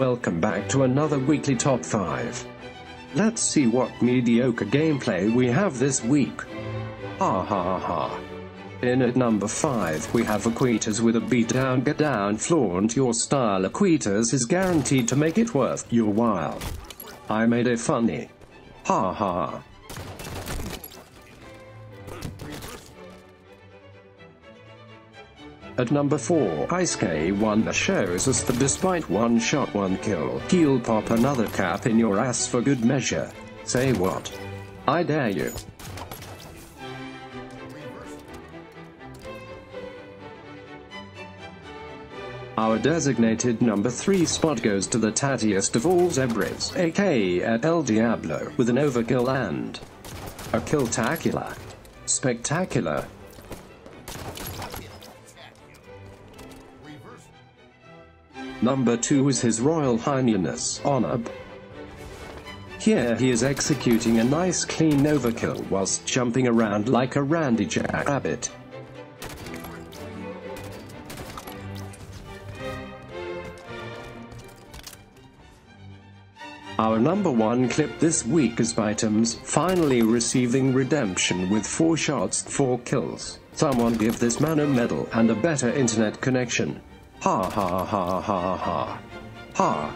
Welcome back to another weekly top 5. Let's see what mediocre gameplay we have this week. Ha ha ha. In at number 5 we have Equators with a beat down get down flaunt your style Equators is guaranteed to make it worth your while. I made it funny. Ha ha. At number 4, Ice K1 shows us that despite one shot one kill, he'll pop another cap in your ass for good measure. Say what? I dare you. Our designated number 3 spot goes to the tattiest of all zebras, aka at El Diablo, with an overkill and a killtacular. Spectacular. Number 2 is His Royal Highness, Onurb. Here he is executing a nice clean overkill whilst jumping around like a randy jackrabbit. Our number one clip this week is Items finally receiving redemption with 4 shots, 4 kills. Someone give this man a medal and a better internet connection. Ha ha ha ha ha. Ha.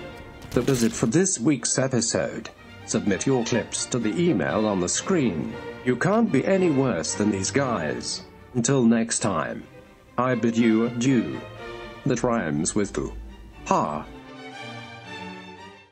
That does it for this week's episode. Submit your clips to the email on the screen. You can't be any worse than these guys. Until next time. I bid you adieu. That rhymes with boo. Ha.